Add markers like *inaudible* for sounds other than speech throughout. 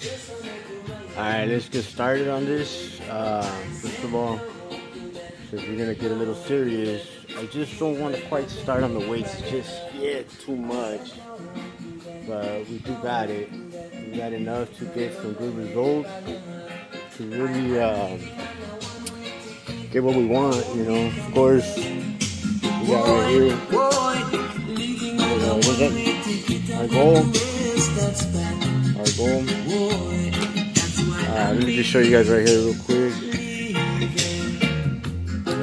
Alright, let's get started on this. Uh, first of all, since we're gonna get a little serious, I just don't want to quite start on the weights just yet too much. But we do got it. We got enough to get some good results to really uh, get what we want, you know. Of course, we got right here. What's that? Our goal. Goal. Uh, let me just show you guys right here real quick. You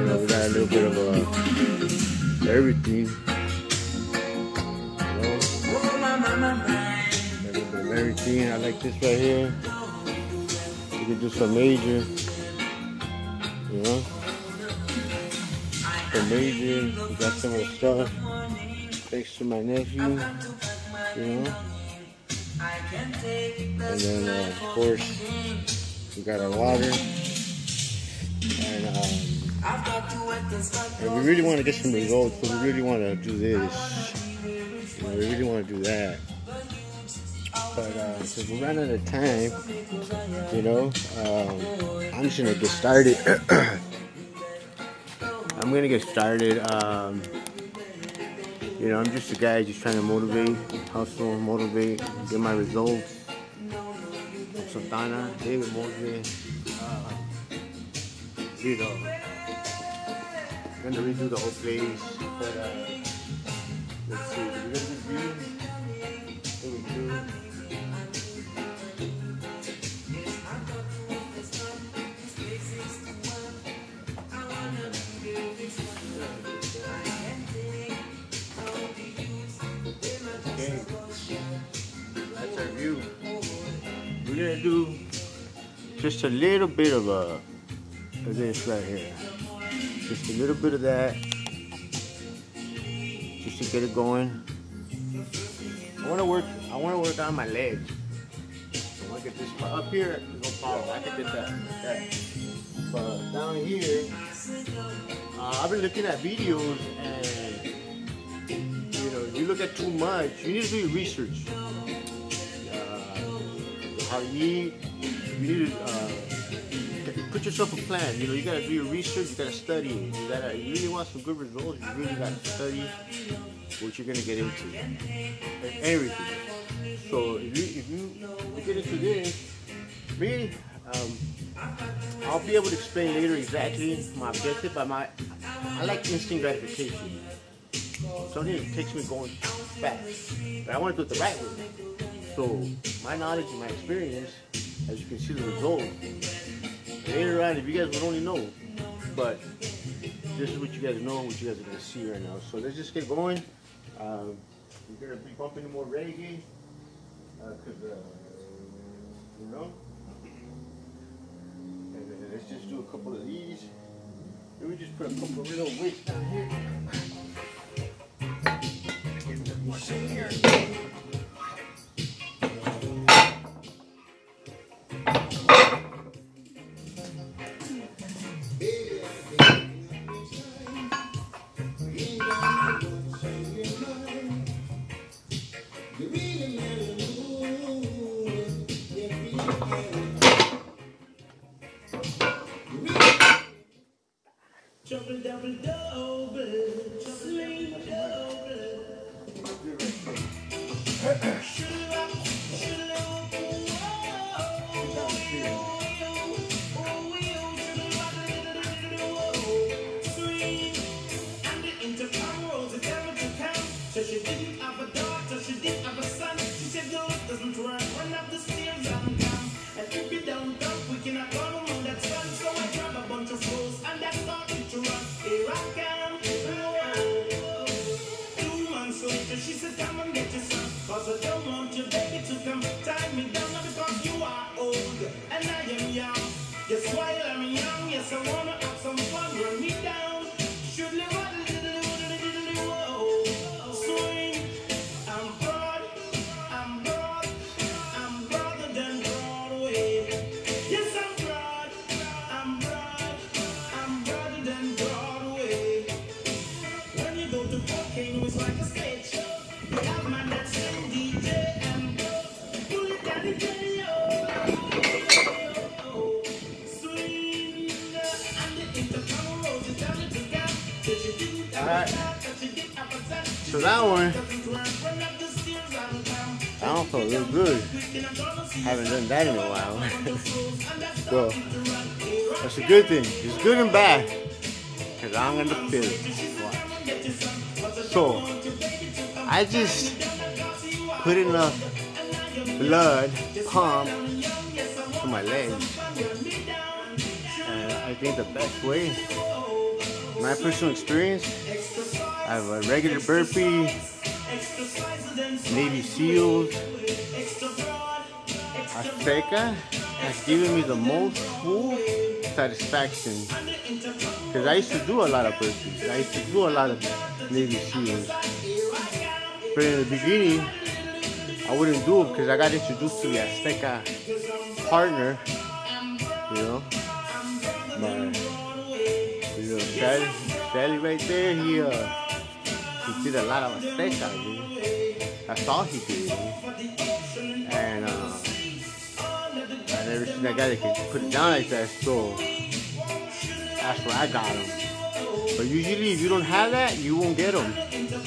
know, we got a little bit of uh, everything. A little bit of everything. I like this right here. We can do some major. You know, some major. We got some the stuff. Thanks to my nephew. You know. And then, uh, of course, we got our water. And, um, and we really want to get some results, so we really want to do this. You know, we really want to do that. But uh, since we ran out of time, you know, um, I'm just going to get started. *coughs* *coughs* I'm going to get started. Um, you know, I'm just a guy just trying to motivate, hustle, motivate, get my results. I'm Santana, David Mosley, uh, Vito. I'm gonna redo the whole place, but uh, let's see, did we get good view? Do just a little bit of a of this right here. Just a little bit of that. Just to get it going. I wanna work I wanna work on my legs. So look at this part up here. I can get that. that. But down here, uh, I've been looking at videos and you know, you look at too much. You need to do your research. You. You need to uh, put yourself a plan. You know, you gotta do your research. You gotta study. You gotta. You really want some good results. You really gotta study what you're gonna get into and everything. So if you if you, if you get into this, me, um, I'll be able to explain later exactly my objective. But my I like instant gratification. Something that takes me going fast. But I want to do it the right way. So my knowledge and my experience, as you can see the results, later on, if you guys would only know. But this is what you guys know, what you guys are gonna see right now. So let's just get going. Um, we're gonna be bumping more reggae, uh, cause uh, you know. And let's just do a couple of these. Let me just put a couple of little weights down here. Felt real good. I haven't done that in a while. *laughs* so that's a good thing. It's good and bad. Cause I'm gonna feel it. So I just put enough blood pump to my legs. And I think the best way, my personal experience, I have a regular burpee, Navy SEALs, Azteca has given me the most full satisfaction. Because I used to do a lot of burpees. I used to do a lot of Navy SEALs. But in the beginning, I wouldn't do it because I got introduced to the Azteca partner, you know. My, know, Sally, Sally right there, he, uh, he did a lot of Azteca, dude. That's all he did. dude. That guy that can put it down like that, so that's where I got him. But usually, if you don't have that, you won't get them,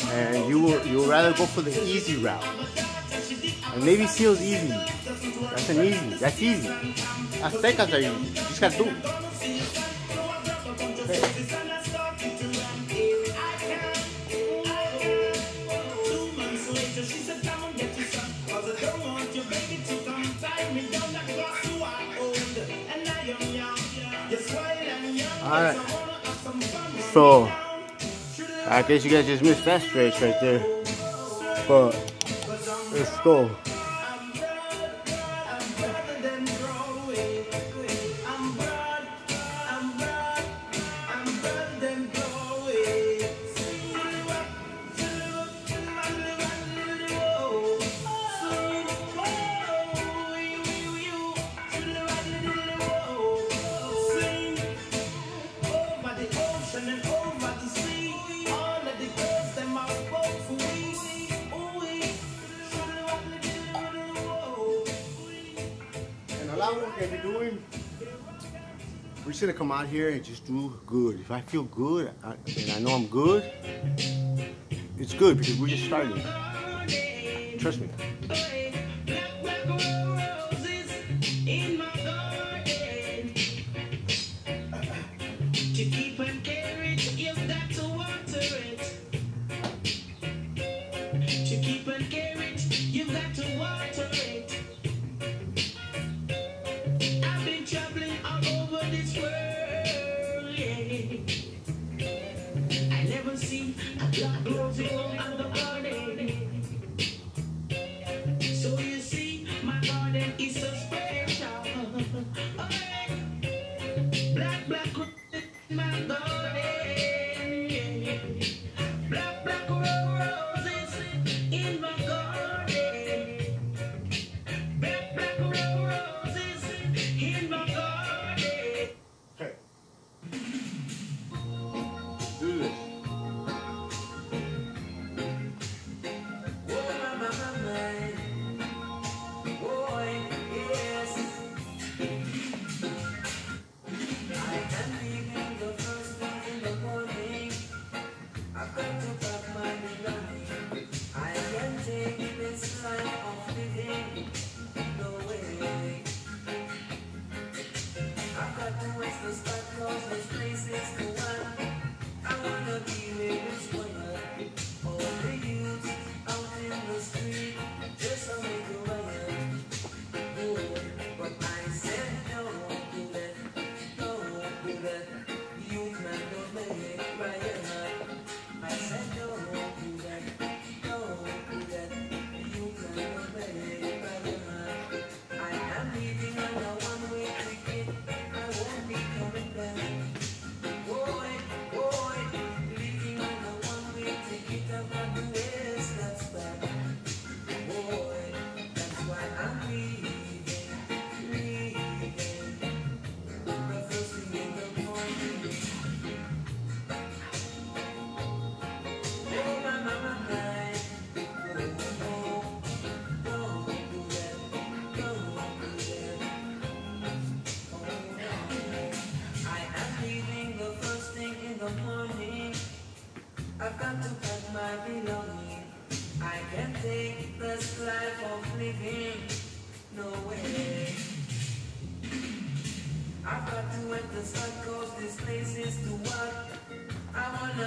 and you will you will rather go for the easy route. And Navy SEAL's easy. That's an easy. That's easy. Aztecas are easy. You just gotta do it. Alright. So, I guess you guys just missed that stretch right there. But, let's go. We're just gonna come out here and just do good. If I feel good I, and I know I'm good, it's good because we're just starting. Trust me. You might not make it right. I said no.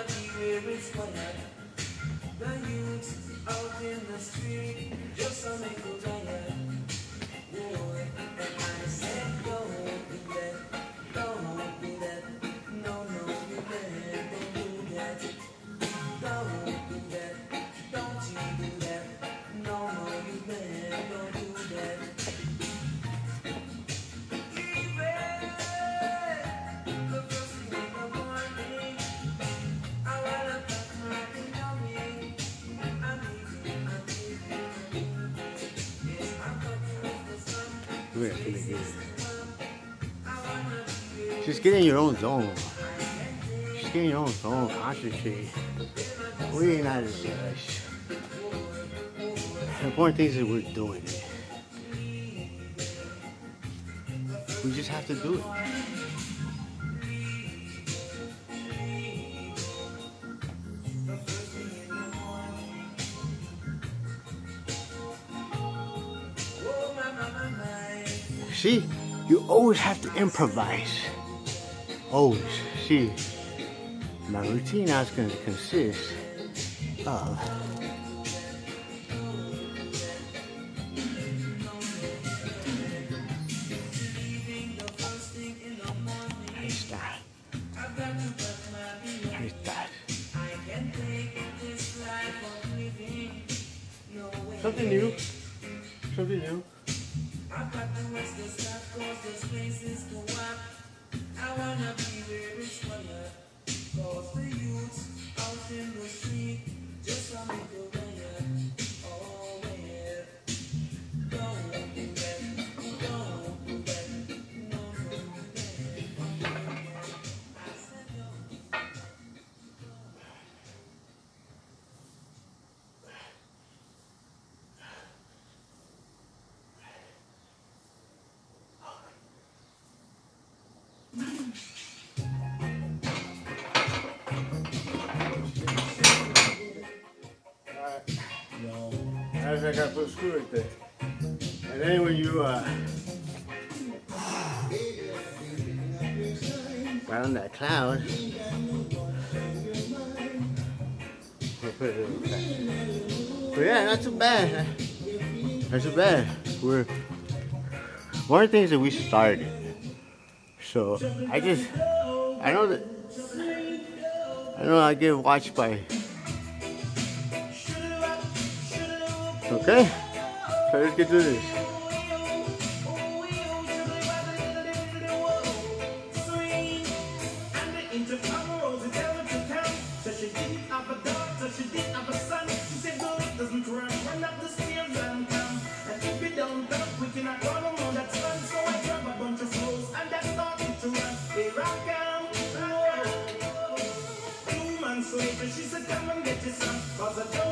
Quiet. The youths out in the street just a riot. Get in your own zone. Just get in your own zone. Concentrate. We ain't out of rush. The important thing is that we're doing it. We just have to do it. See, you always have to improvise. Oh, Always. See, my routine is going to consist of I gotta put a screw right there. And then when you uh right on that cloud, put it in back. But yeah, not too bad. Not too bad. We're one of the things that we started. So I just I know that I know I get watched by Okay? Let's get to this. Cause I don't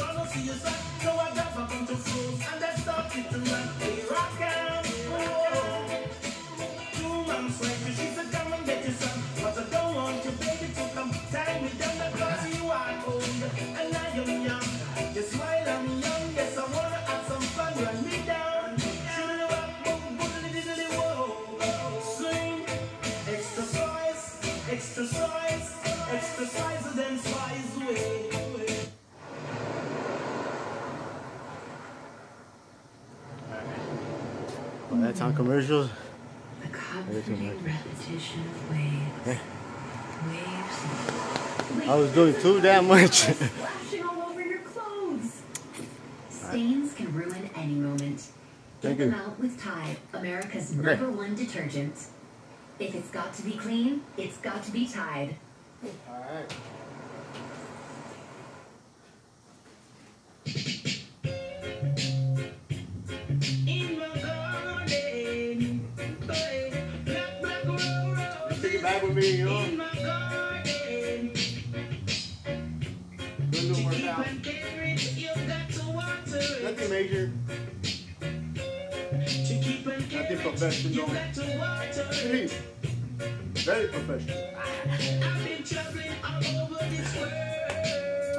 I'm gonna see you son. So I grab a bunch of fools and I started to run. On commercials. The comforting repetition of waves. Yeah. Waves I was doing too damn much. *laughs* splashing all over your clothes. Stains can ruin any moment. Thank Get you. them out with Tide, America's number one detergent. If it's got to be clean, it's got to be Tide. Alright. In back with me, you know? Do to water it. Nothing major. Nothing professional. it. Very professional. I've been traveling all over this world.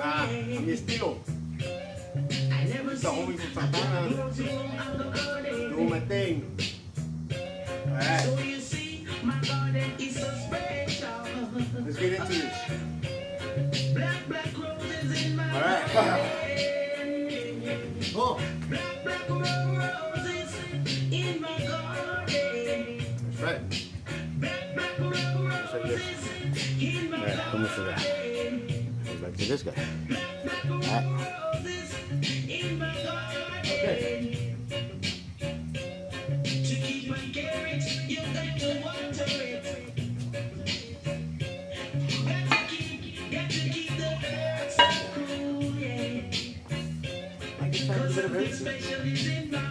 Ah, mi estilo. Bloom out of garden. Doing my thing. Alright. Get into this. Black, black roses in my Alright. Oh, Black, black roses in my garden. that's right. Black, black roses in my Alright, how much of that? back to this guy. Alright. Is in my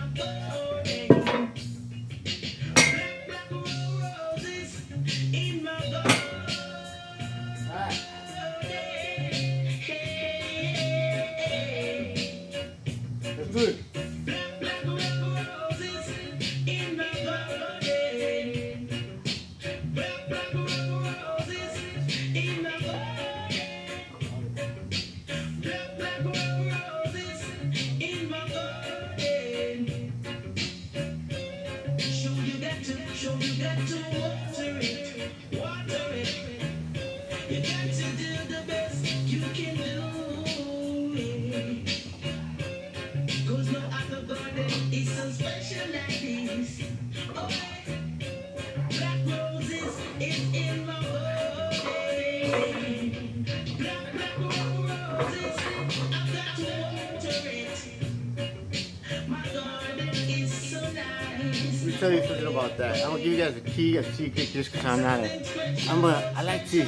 tell you something about that. I'm gonna give you guys a key, a secret, just because I'm not a. I'm a. I like to.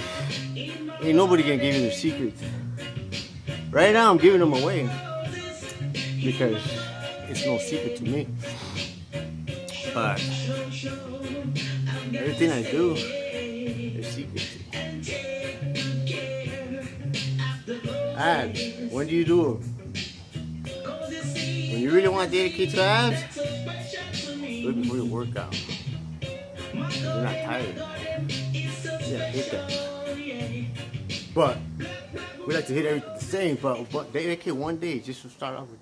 Ain't nobody gonna give you the secrets. Right now, I'm giving them away because it's no secret to me. But everything I do is secret. Abs. When do you do them? When you really want to dedicate to workout. You're not tired. Yeah, hit that. But we like to hit everything the same. But but dedicate one day just to start off with.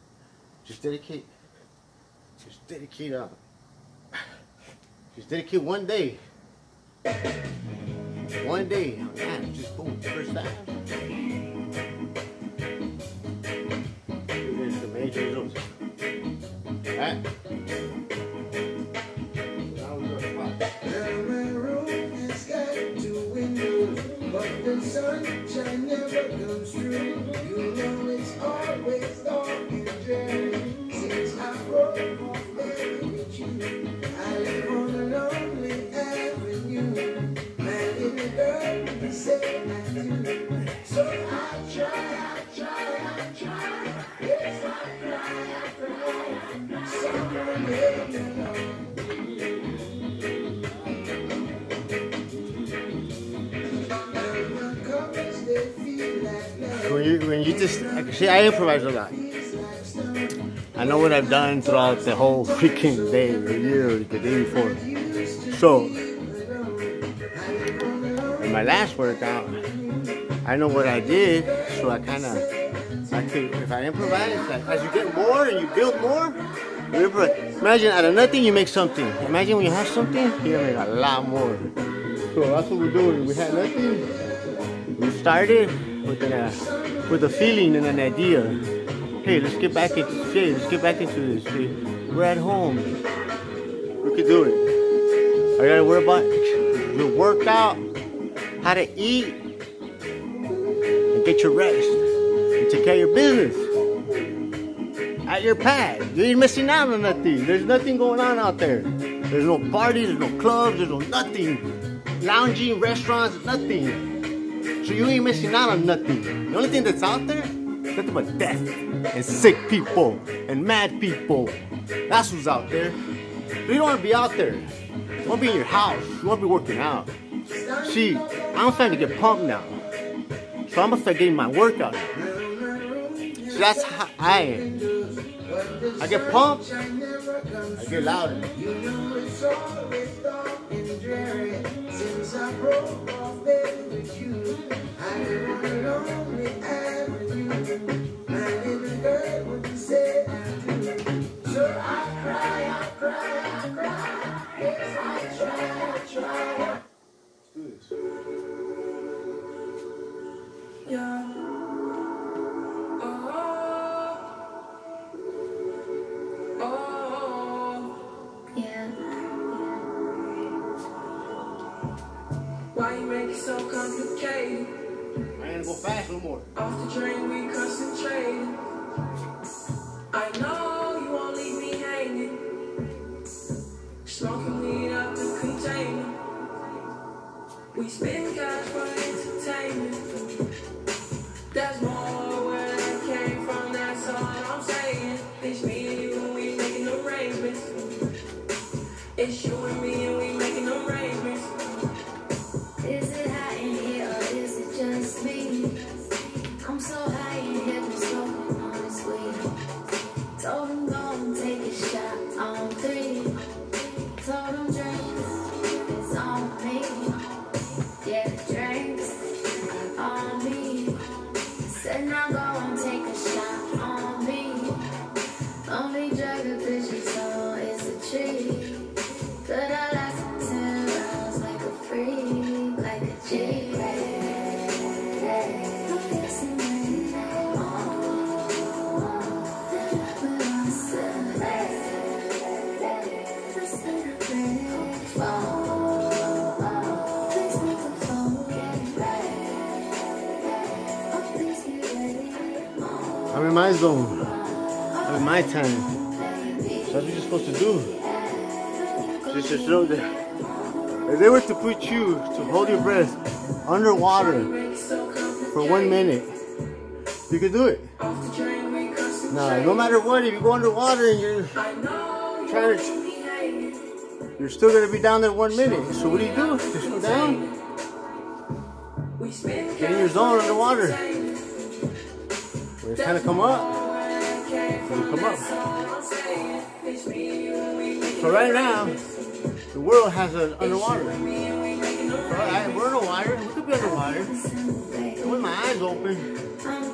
Just dedicate. Just dedicate uh Just dedicate one day. One day. Man, just boom, first time. Here's the major results. Alright. See, I improvise a lot. I know what I've done throughout the whole *laughs* freaking day, or year, the day before. So, in my last workout, I know what I did, so I kind of, if I improvise, as you get more and you build more, you. Imagine out of nothing you make something. Imagine when you have something, you make a lot more. So that's what we're doing. We had nothing. We started with a with a feeling and an idea. Hey, let's get back into shit. Let's get back into this. Hey, we're at home. We could do it. I gotta worry about your workout, how to eat, and get your rest, and take care of your business. at your pad. You ain't missing out on nothing. There's nothing going on out there. There's no parties, there's no clubs, there's no nothing. Lounging, restaurants, nothing. So you ain't missing out on nothing. The only thing that's out there, nothing but death and sick people and mad people. That's who's out there. But you don't want to be out there. You want to be in your house. You want to be working out. See, I'm starting to get pumped now. So I'm gonna start getting my workout. that's how I am. I get pumped, I get louder. You know it's always dark and dreary since I broke off bed with you. I live on a lonely avenue. My little girl, what you say I do. So I cry, I cry, I cry. Yes, I try, I try. Yeah. Go fast no more. Off the train, we concentrate. I know you won't leave me hanging. Smoking weed out the container. We spend cash for entertainment. There's more where I came from, that's all I'm saying. It's me and you, and we making arrangements. It's you and me, and we zone. I'm my time. That's what you're supposed to do. Just to show that if they were to put you to hold your breath underwater Make it so complicated. for one minute, you could do it. Off the drain, we concentrate. Now, no matter what, if you go underwater and you're Trying to- leave me hanging. you're still gonna be down there one minute. So what do you do? Just go down, get in your zone underwater. It's time to come up, you come up. So right now, the world has an underwater. Alright, we're underwater. We could be underwater. And with my eyes open,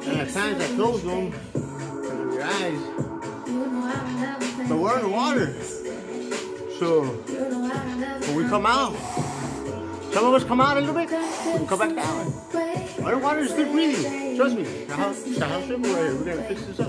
and at times I close them your eyes. But we're underwater. So when we come out, some of us come out a little bit, we come back down. Underwater is good breathing. Trust me. Now, now how simple. We're gonna fix this up.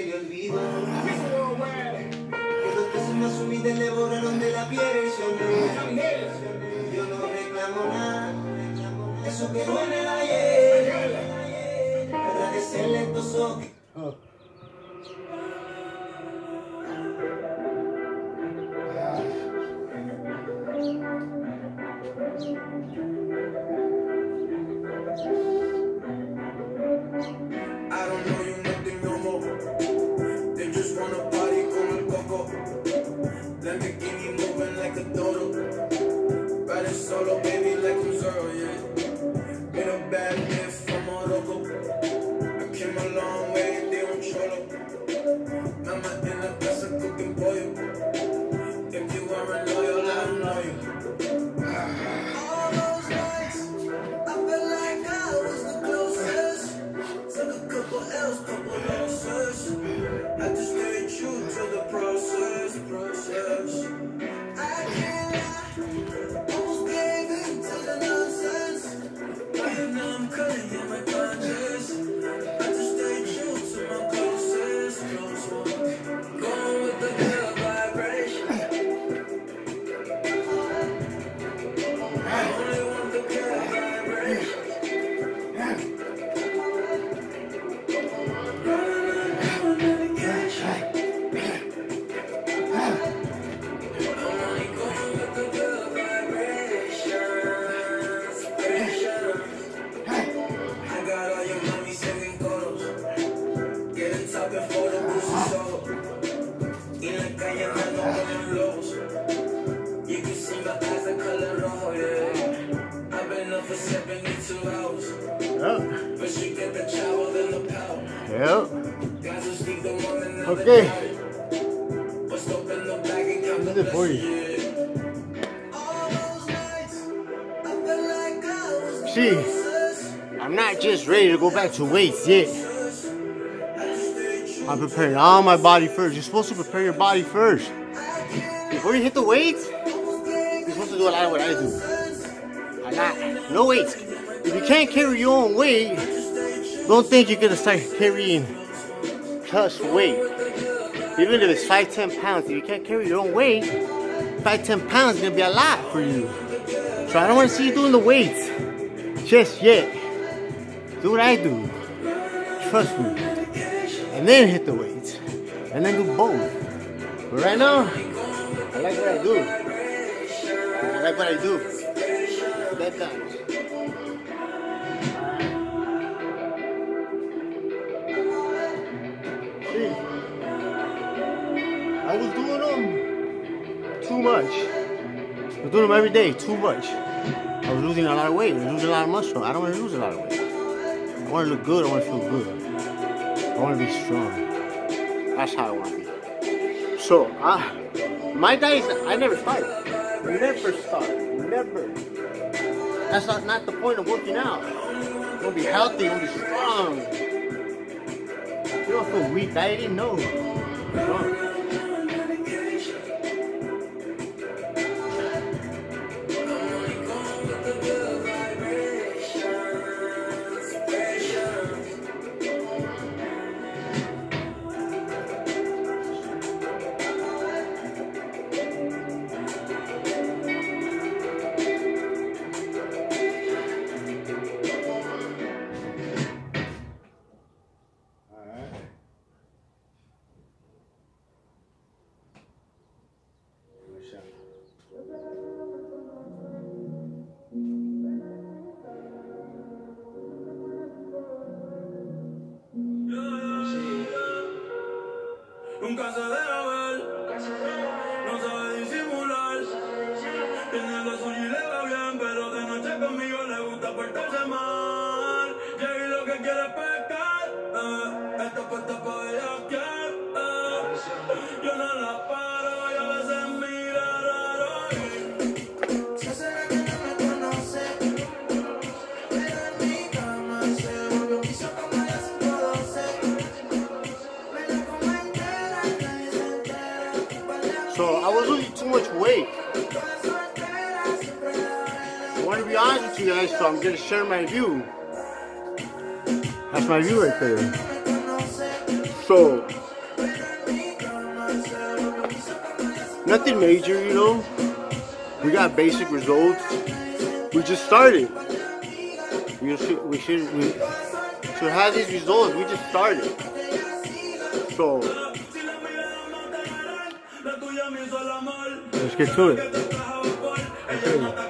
Se le olvidó que los besos más humildes le borraron de la piel el sol. nada. Eso quedó en el ayer. Agradecerle estos ojos. If I felt like I was the See. I'm not just ready to go back to weights yet. I'm preparing all my body first. You're supposed to prepare your body first. Before you hit the weights, you're supposed to do a lot of what I do. A lot. No weights. If you can't carry your own weight, don't think you're gonna start carrying plus weight. Even if it's 5, 10 pounds, if you can't carry your own weight, 5, 10 pounds is gonna be a lot for you. So I don't wanna see you doing the weights just yet. Do what I do. Trust me. And then hit the weights. And then do both. But right now, I like what I do. I like what I do. Bedtimes. Much. I was doing them every day, too much. I was losing a lot of weight. I was losing a lot of muscle. I don't want to lose a lot of weight. I want to look good. I want to feel good. I want to be strong. That's how I want to be. So, uh, my diet, I never start. Never start. Never. That's not, not the point of working out. You want to be healthy. You want to be strong. You don't feel weak dieting? No. Strong. I'm gonna share my view. That's my view right there. So, nothing major, you know. We got basic results. We just started. We should, we should, we should have these results. We just started. So, let's get to it. Okay.